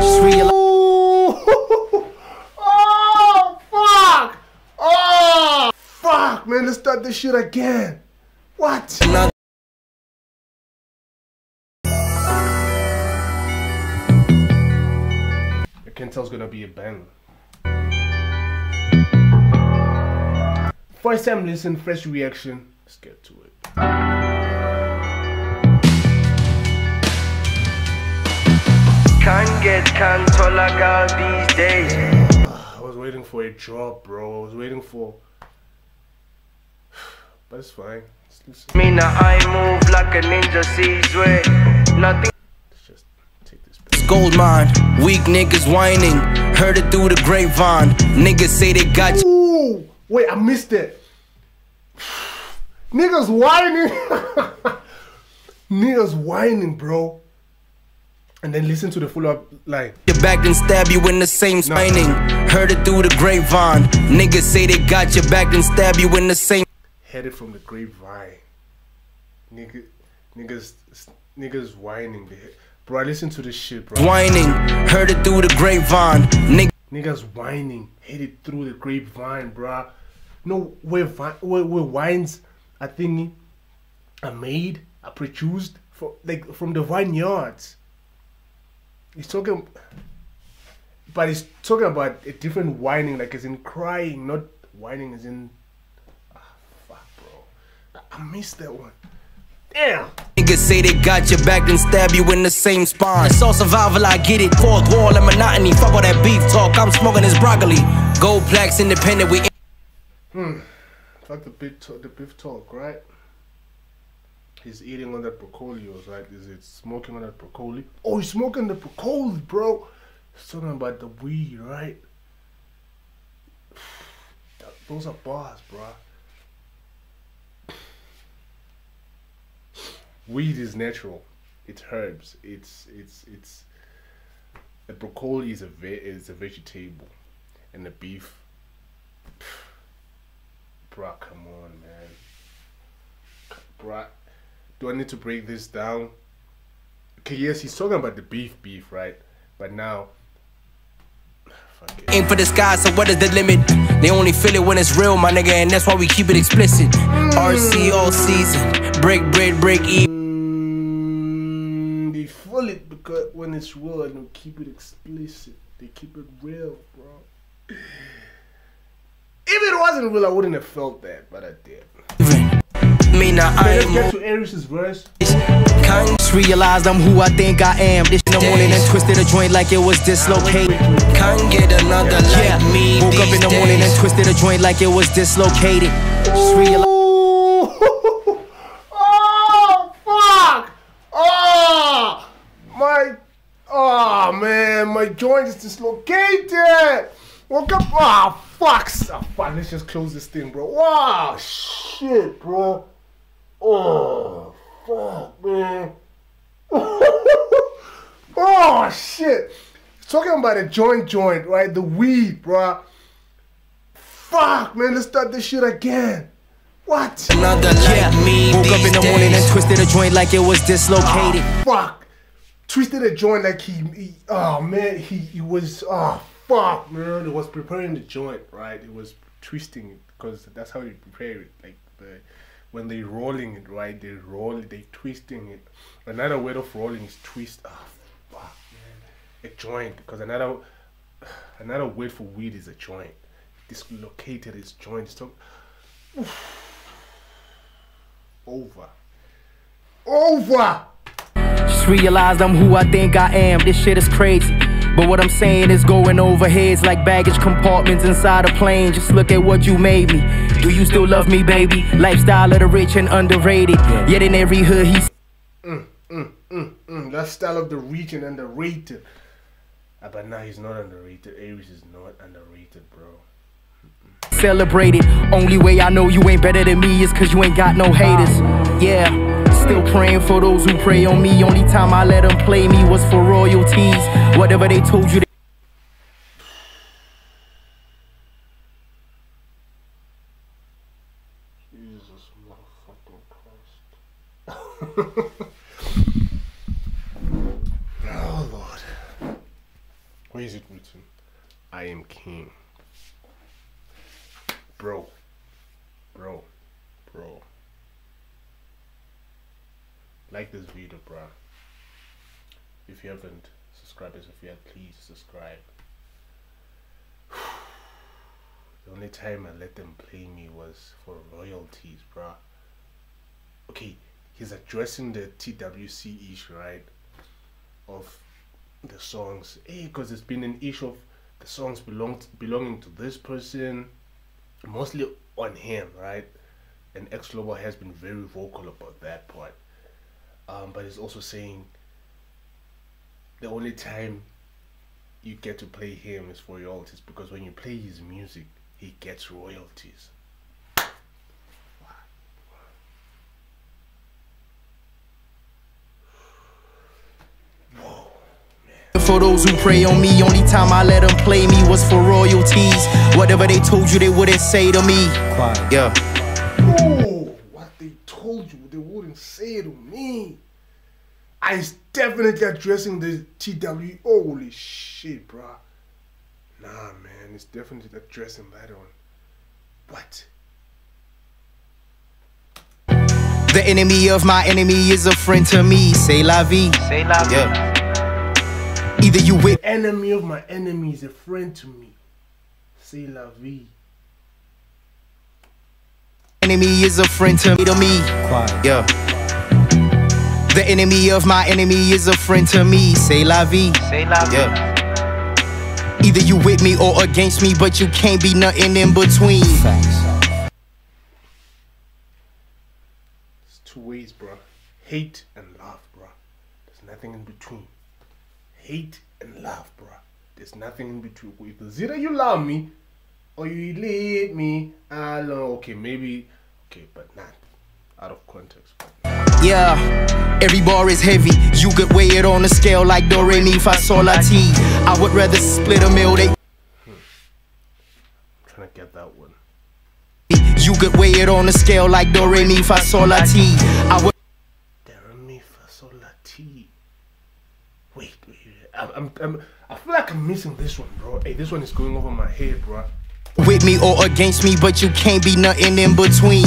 Just realize. oh fuck! Oh fuck, man! Let's start this shit again. What? Another I can tell it's gonna be a bang. First time listen, fresh reaction. Let's get to it. Can't get control girl these days. I was waiting for a drop, bro. I was waiting for. But it's fine. Let's. Me now I move like a ninja sees way. Nothing. Let's just take this. back. gold mine. Weak niggas whining. Heard it through the grapevine. Niggas say they got you. Ooh, wait, I missed it. Niggas whining. Niggas whining, bro. And then listen to the full up line. your back and stab you in the same spinning. Heard it through the grapevine. Niggas say they got your back and stab you in the same. Headed from the grapevine. Nigga, niggas, niggas whining. Bro, I listen to this shit, bro. Whining. Heard it through the grapevine. Niggas Niggas whining, headed through the grapevine, bro. No, where, where, where wines are thingy are made, are produced for like from the vineyards. He's talking, but he's talking about a different whining, like as in crying, not whining as in. Ah, fuck, bro. I, I missed that one. Damn. Niggas say they got your back and stab you in the same spine. It's all survival, I get it. Fourth wall and monotony. Fuck all that beef talk. I'm smoking this broccoli. Gold plaques independent. We Hmm. Fuck the beef talk, the beef talk, right? He's eating on that broccoli, right? Is it smoking on that broccoli? Oh, he's smoking the broccoli, bro. He's talking about the weed, right? Those are bars, bro. Weed is natural. It's herbs. It's it's it's. The broccoli is a ve- is a vegetable, and the beef Bruh, come on, man. Bruh, do I need to break this down? Okay, yes, he's talking about the beef, beef, right? But now, fuck it. aim for the sky, so what is the limit? They only feel it when it's real, my nigga, and that's why we keep it explicit. RC all season. Break bread, break even. They feel it because when it's real, and they keep it explicit. They keep it real, bro. If it wasn't real, I wouldn't have felt that, but I did. Me now, I Okay, let's ain't get to A-Reece' verse. Just realized I'm who I think I am. This in the morning and twisted a joint like it was dislocated. Can't get another like me. Woke up in the morning and twisted a joint like it was dislocated. Just realized. Oh, oh fuck! Oh, my, oh man, my joint is dislocated. Woke up, oh fuck! Oh, fuck, let's just close this thing, bro. Wow, shit, bro. Oh, fuck, man. oh shit! Talking about a joint, joint, right? The weed, bro. Fuck, man, let's start this shit again. What? Another like me. Woke up in the morning and twisted a joint like it was dislocated. Ah, fuck. Twisted a joint like he, he oh man, he, he was oh fuck man. He was preparing the joint, right? It was twisting it because that's how you prepare it. Like the when they rolling it, right? They roll it, they twisting it. Another word of rolling is twist. Oh fuck man. A joint. Because another another word for weed is a joint. Dislocated his joint. It's talk- over. Over! Just realized I'm who I think I am. This shit is crazy. But what I'm saying is going over heads like baggage compartments inside a plane. Just look at what you made me. Do you still love me, baby? Lifestyle of the rich and underrated. Yet in every hood, he's Mm, mm, mm, mm. that style of the rich and underrated. Ah, but now he's not underrated. A-Reece is not underrated, bro. celebrated. Only way I know you ain't better than me is cause you ain't got no haters. Yeah, still praying for those who pray on me. Only time I let them play me was for royalties. Whatever they told you. Jesus motherfucking Christ. oh Lord. Where is it written? I am king. Bro. Bro. Bro. Like this video, bro. If you haven't subscribed as of yet, please subscribe. the only time I let them play me was for royalties, bro. Okay, he's addressing the TWC issue, right? Of the songs. Eh, hey, because it's been an issue of the songs belong belonging to this person, mostly on him, right? And Ex Global has been very vocal about that part. Um, but it's also saying the only time you get to play him is for royalties because when you play his music, he gets royalties. For those who pray on me, only time I let them play me was for royalties. Whatever they told you, they wouldn't say to me. Quiet. Yeah. You, say to me. I is definitely addressing the TW. Holy shit, bruh. Nah, man, it's definitely addressing that one. What? The enemy of my enemy is a friend to me. Say la vie. Say la vie. Yeah. Either you with Enemy of my enemy is a friend to me. Say la vie. Enemy is a friend to me. To me. Quiet. Yeah. The enemy of my enemy is a friend to me. Say la vie. Say la vie. Yeah. Either you with me or against me, but you can't be nothing in between. Facts. It's two ways, bro. Hate and love, bro. There's nothing in between. Hate and love, bro. There's nothing in between. Either you love me or you leave me alone. Okay, maybe. Okay, but not out of context. Yeah, every bar is heavy. You could weigh it on a scale like do re mi fa sol la ti. I would rather split a meal. They hmm. I'm trying to get that one. you could weigh it on a scale like do re mi fa sol la ti. I would Dare me fa sol la ti. Wait, wait, wait. I'm, I'm, I'm, I feel like I'm missing this one, bro. Hey, this one is going over my head, bro. With me or against me, but you can't be nothing in between.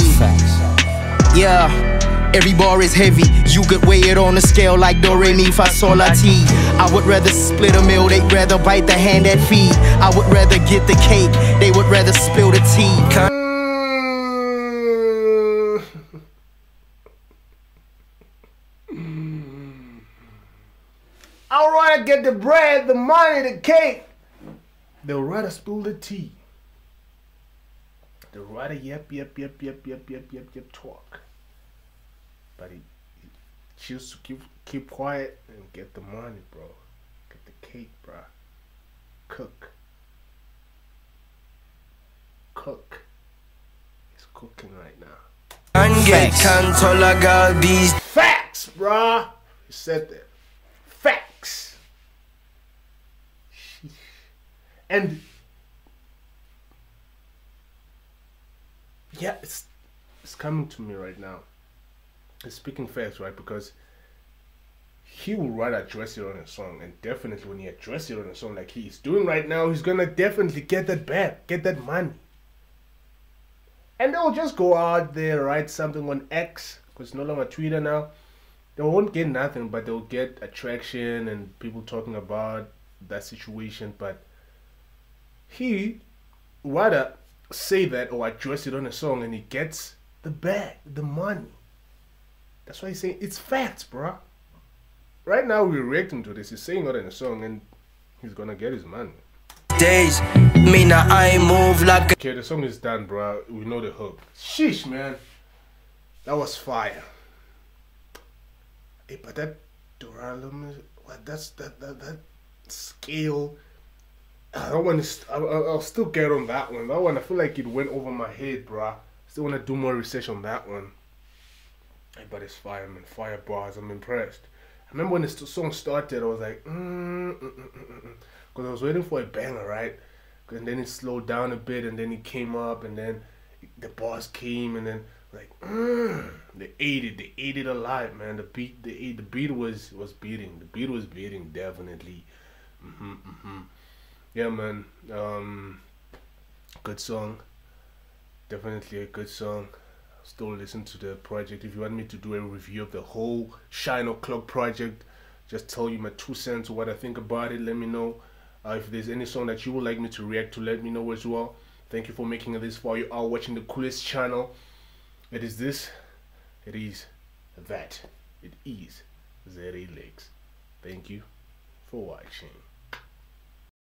Yeah. Every bar is heavy. You could weigh it on a scale like do re mi fa sol la. I would rather split a meal. They'd rather bite the hand that feed. I would rather get the cake. They would rather spill the tea. I'll rather get the bread, the money, the cake. They'll rather spill the tea. They'll rather yep, yep, yep, yep, yep, yep, yep, yep, talk. But he, he choose to keep keep quiet and get the money, bro. Get the cake, bro. Cook. Cook. He's cooking right now. And get cancel a girl these Facts, bruh. He said that. Facts. And yeah, it's it's coming to me right now. It's speaking facts, right? Because he will rather address it on a song, and definitely when he addresses it on a song like he's doing right now, he's gonna definitely get that back, get that money. And they'll just go out there, write something on X, because no longer Twitter now. They won't get nothing, but they'll get attraction and people talking about that situation. But he rather say that or address it on a song and he gets the bag, the money. That's why he's saying it's facts, bruh. Right now we're reacting to this. He's saying it in a song and he's gonna get his money. days. Me now I move like Okay, the song is done, bro. We know the hook. Sheesh, man. That was fire. Hey, but that Duralum, what? That's that that that scale. I want to. I'll, I'll still get on that one. That one, I feel like it went over my head, bro. Still want to do more research on that one. But it's fire, man. Fire bars. I'm impressed. I remember when the song started, I was like, mm, mm, mm, mm, because I was waiting for a banger, right? And then it slowed down a bit, and then it came up, and then the bars came, and then like, they ate it. They ate it alive, man. The beat, the the beat was was beating. The beat was beating, definitely. hmm hmm yeah, man. Um, good song. Definitely a good song. Still listen to the project. If you want me to do a review of the whole Shine O'Clock project, just tell you my two cents what I think about it. Let me know. Uh, if there's any song that you would like me to react to, let me know as well. Thank you for making it this far. You are watching the coolest channel. It is this. It is that. It is ZA Leaks. Thank you for watching.